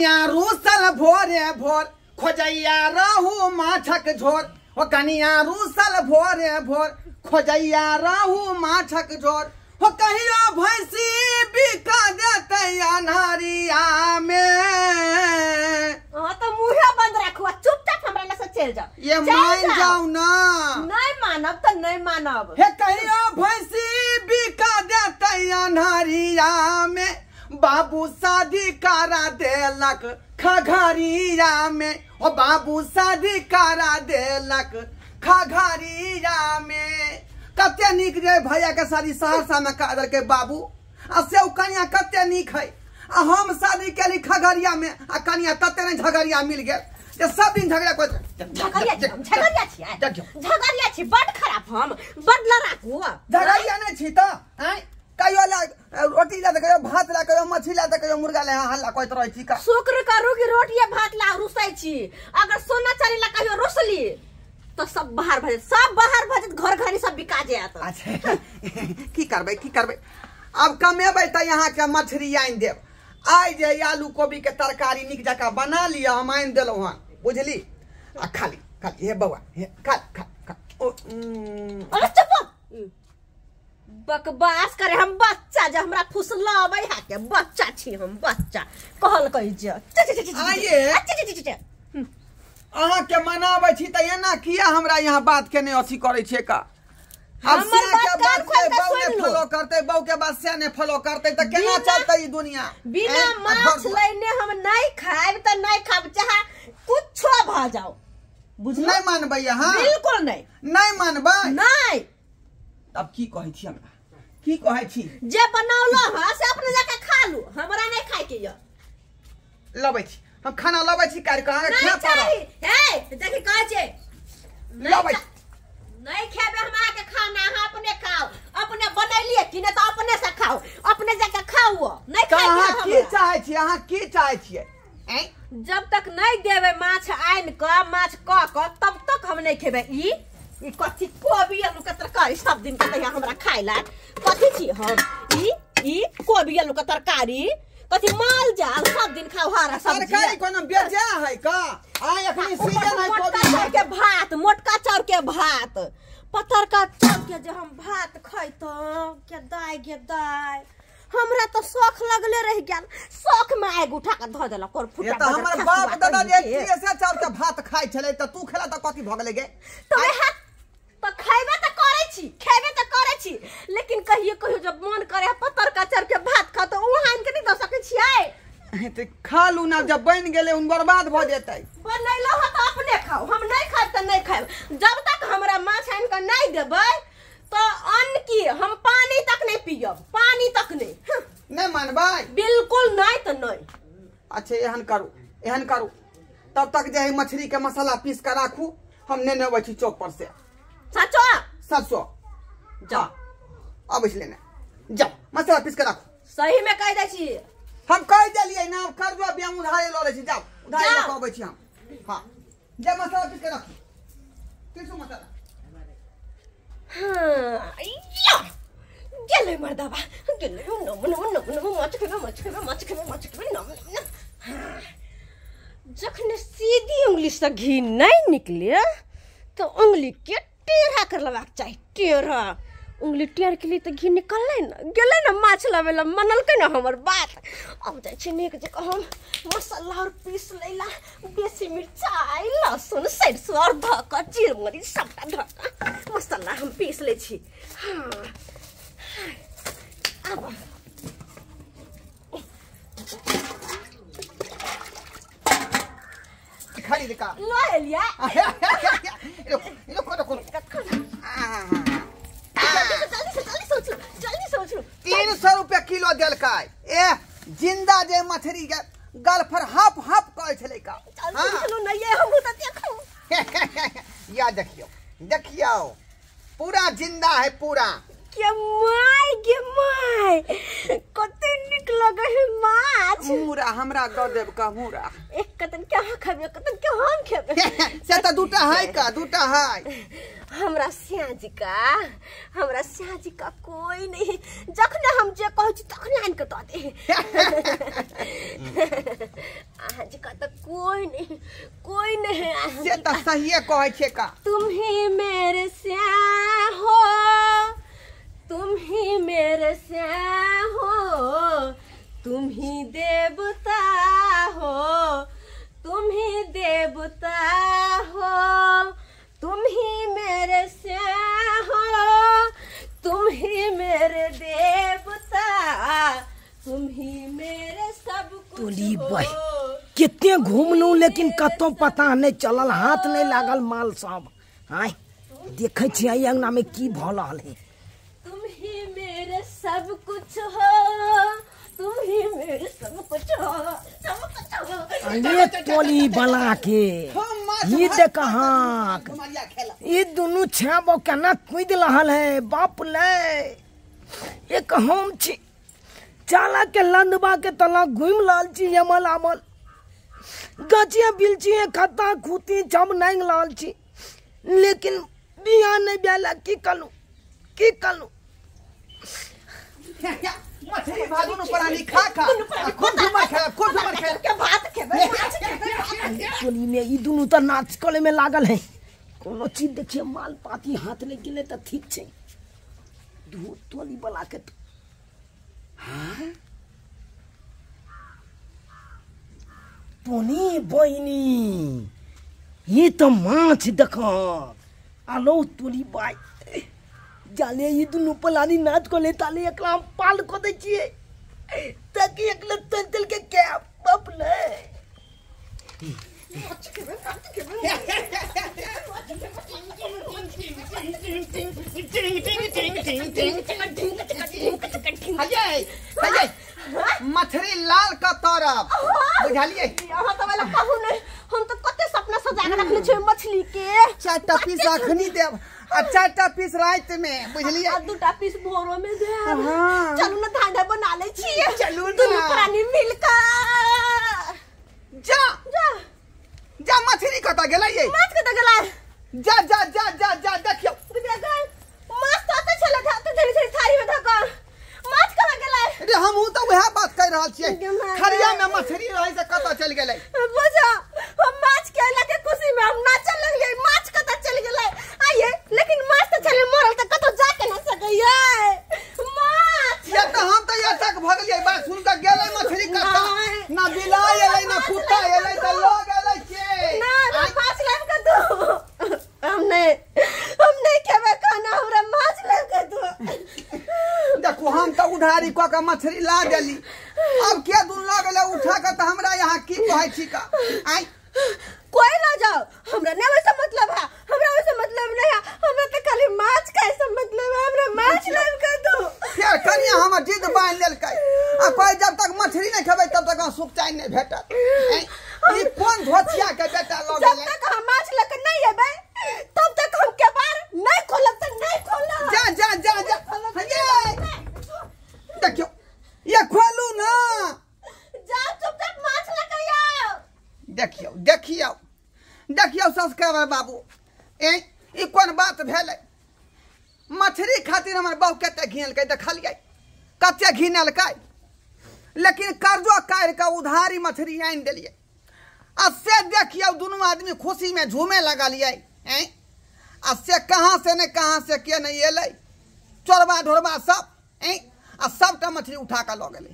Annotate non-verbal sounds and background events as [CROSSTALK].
कनिया रूसल भोरे भोर खोजैया रहू माछक झोर। हो कनिया रूसल भोरे भोर खोजैया रहू माछक झोर। हो कहियो भैंसी बिका देते अनहरिया में हाँ तो मुहे बंद रखो चुपचाप हमरा लग से चल जाओ। ये मान जाओ। ना। नहीं मानब तो नहीं मानब। हे कहियो भैंसी बिका देते अनहरिया में बाबू शादी करा देलक खगड़िया में। ओ बाबू शादी करा देलक खगड़िया में। कते निक रे भैया के शादी सहरसा में करा देलके बाबू? आ से कनिया कते निक है? आ हम शादी केली खगड़िया में आ कनिया तते नहीं झगड़िया मिल गया जे सब दिन झगड़ा को झगड़िया झगड़िया छी। झगड़िया छी बड खराब हम बड लड़ाकू झगड़िया नहीं छी तो हैं कहियो ला रोटी ला दे कहियो भात ला कहियो मछली ला दे कहियो मुर्गा ला हल्ला कहत रहे छी का? शुक्र करू कि रोटिया भात ला रुसै छी। अगर सोना चांदी ला कहियो रुसली तो सब बाहर भजत सब बाहर भजत घर घरी सब बिका जात अच्छा [LAUGHS] की करबै की करबै? अब कमेबै त यहाँ के मछली आइन देब। आइ जे आलू कोबी के तरकारी निक जकाँ बना लिअ हम आइन देलहुँ हन बुझली? आ खाली खाली हे बौआ हे खा खा खा ओ, अरे चुप। बकवास करे हम बच्चा जे हमरा फुसलाबै हा के बच्चा छी हम बच्चा। कहल कहि जे आइए। हम्म। अहाँ के मनाबै छी त एना किया हमरा यहाँ बात के नहीं अथी करै छियै का अब हमर सिया के बात कान के ने फॉलो करतै बहू के बात से ने फॉलो करतै त केना चलतै ई दुनिया? बिना हैं? माछ लैने हम नहीं खाएब त नहीं खाएब चाहे कुछो भ जाओ बुझलो? नहीं मानबै अहाँ? बिल्कुल नहीं। नहीं मानबै? नहीं। अब की कहै छी हमरा? की कहै छी? जे बनौलो ह से अपने जाके खा लू। हमरा नहीं खाए के य लबै छी। हम खाना लबै छी नहीं खाय चाही। पड़त ए देखि कहै छै। लबै चा- नहीं खेबे हम आके खाना अहाँ अपने खाओ अपने बनैलिए कि नहीं तो अपने से खाओ अपने जाके खाओ नहीं तऽ खाए अहाँ की। चाहै छी? अहाँ की चाहै हैं? जब तक नहीं देवे माछ आइन क माछ क क तब तक हम नहीं खेबे। ई ई कथी कोबी आलू के तरकारी सब दिन के तैया हमरा ला कथी छी हम ई ई कोबी आलू के तरकारी कथी माल जाल सब दिन खाओ हरा सब्ज़ी तरकारी कोनो बेजा है का आइ एखनी सीज़न है कोबी चाउर के भात मोटका चाउर के भात पतरका चाउर के जे हम भात खैतौं के दाय गे दाय हमरा तो शौख लगले रह गेल शौख में आगि उठा के धऽ देलक और फुटा तऽ हमर बाप दादा जे ऐसे चाउर के भात खाइ छलै तऽ तू खेला तऽ कथी भऽ गेलै गे? तो वएह तो खेबे तो करे छी खेबे तो करे छी। लेकिन कहियो कहियो जब मन करे पतरका चाउर के भात खा तो हान के नहीं दऽ सकै छियै। तऽ खा लू ना जब बनि गेलै उन बर्बाद भऽ जेतै। बनैलो हो तो अपने खाओ हम नहीं खाएब तो नहीं खाएब जब तक हमरा माछ आनि के नहीं देबै तो अन्न की हम पानी तक नहीं पियब पानी तक नहीं। हं, नहि मानबै? बिल्कुल नहीं तो नहीं। अच्छा एहन करू एहन करू। तब तक जे मछली के मसाला पीस के राखू हम नेने अबै छी चौक पर से। सचो? सरसो जा अबै छी लेने। जाओ मसाला पीस के राखू। सही में कह दै हम कह देलियै ना कर्जो भी हम उधारे लै छी। जाओ उधारे कऽ अबै छी हम। हाँ। जा मसाला पीस के राखू। पीसू मसाला हाँ, या! गेलै मर्दबा गेलै। नम नम नम नम माछ खेबे माछ खेबे माछ खेबे माछ खेबे नम नम हाँ। सीधी उंगली से घी नहीं निकले तो उंगली के टेढ़ा कर लेबाक चाहिए टेढ़ा। उंगली टेढ़ के लिए तो घी निकललै न गेलै न माछ लबै ला मनलकै न हमर बात अब छी नीक जकाँ हम मसाला और पीस लैला बेसी मिरचाइ लहसुन सरिसो और धऽ कऽ चिरमुरी सबटा मसाला हम पीस ले छी हाँ आब खाली दिका लऽ एलियै देलकै। ए ज़िंदा जे मछली के गल पर हप हप कहै छले का? हाँ। चलो नहीं है हम तो देखो। या देखियो देखियो। पूरा ज़िंदा है पूरा। के माय के माय। कते निक लगे है माछ। मुरा हमरा देब का मूरा। एक कतन के अहाँ खेबे कतन के हम खेबे? [LAUGHS] से तऽ दूटा है का दूटा है हमरा स्याजी का हमरा स्याजी का कोई नहीं। जखने हम जे कहै छी तखने आन के दऽ दे। का तो कोई नहीं कोई नहीं से तो सहिए कहै छे का। तुम ही मेरे श्याम हो तुम ही मेरे श्याम हो तुम ही देवता ही। देवता हो तुम ही मेरे श्याम हो तुम ही मेरे देवता तुम ही मेरे सब कुछ तोली हो बही। कितने घूमलू लेकिन कतौ पता नहीं चलल हाथ नहीं लागल माल सब आय देखे छियै अंगना में की रहल है तुम ही मेरे सब कुछ हो ही हो हो टोली बना के ये देख खेला ये दोनों छेबो केना कूद रहल है, बाप ले। एक हम छी, चाला के लंदबा के तला घूम लाल छी, यमल अमल गचिया बिलचिए खत्ता खूती सब नहीं लाल छी। लेकिन बिया नहीं बेला की कलू? की कलू? मछली भागो न खा खा। खूब घुमर खेला खूब घुमर खेला के भात खेबै टोली में ई दुनू तो नाच करे में लागल है। कोनो चीज़ देखिए माल पाती हाथ नहीं गिले तो ठीक छै। दू टोली बला के तो। टोनी बहिनी ये तो माछ देख आलो टोली बाई। जाले ये दुनू पलानी नाच को ले ताले एकरा पाल को दे छिए। ताकि तल तल के क्या बाप ले मछली लाल का तरफ़ बुझलिए? यहाँ तो वाला कहू नहीं। हम तो कते सपना सजा के रखले छै मछली के। चारटा पीस अखनी देव आ चारटा पीस रात में बुझलिए? आ दूटा पीस भोरो में दे हाँ। चलू ना धांधा बना ले छिए चलू ना। दुनू प्राणी मिलकर जा। जा। जा मछली कतऽ गेलै ये? माछ के दगला जा जा जा जा जा देखियो। बिया गल माछ तो आते चले था तो धीरे धीरे थारी में धका माछ कहाँ गेलै? रे हमहू तो वह बात कह रहल छियै। खरिया में मछली रहे से कतऽ चल गेलै? बुझा हम माछ के अल्लाह के खुशी में हम नाचल लगलिए माछ कतऽ चल गेलै आइए लेकिन माछ तो चले मरल त कतौ जाके न सकैयै माछ ये तो हम तो ये तक भग गेलियै बात सुन के गेलै मछली कतऽ नहीं। ना बिलाइ एलै ना कुत्ता एलै तऽ लोग एलै के ना ना माछ लाइव के दो हम नहीं हम नहीं खेबे खाना हमरा माछ लाइव के दो देखो हम तो उधारी कऽ के मछली ला देली। अब के दून लऽ गेलै? उठा के तऽ हमरा यहाँ की कहै छी का आइ कोई ना जाओ हमरा नहीं वैसा मतलब है। हमरा वैसा मतलब नहीं है। हमरा तो खाली माछ का ऐसा मतलब है। हमरा माछ लाइव के दो। फेर कनिया हमर जिद बांधि लेलकै। आ कहै जब तक मछली नहीं खेबै तब तक सुख चाय नहीं भेटत ऐं, ई कोन धोतिया के बेटा लऽ जब गेलै तक हम माछ लेके नहीं अबै तब तक हम के बार नहीं खोलब तक नहीं खोलब जा जा जा जा ये देखियो ये खोलू ना जाओ चुपचाप माछ लेके आओ देखियो देखियो देखियो बाबू। ए कोन बात भेलै? मछली खातिर हमर बहु कते घिनलकै देखलियै? कते घिनलकै? लेकिन कर्जो काढ़ि कऽ उधारी मछली आनि देलियै। आ से देखियौ दुनू आदमी खुशी में झूमे लगलियै हैं आ से कहाँ से ने कहाँ से के नहीं एलै? चोरबा ढोरबा सब हैं आ सबटा मछली उठा कऽ लऽ गेलै।